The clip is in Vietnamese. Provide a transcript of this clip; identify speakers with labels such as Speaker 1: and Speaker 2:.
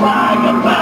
Speaker 1: Bye, goodbye.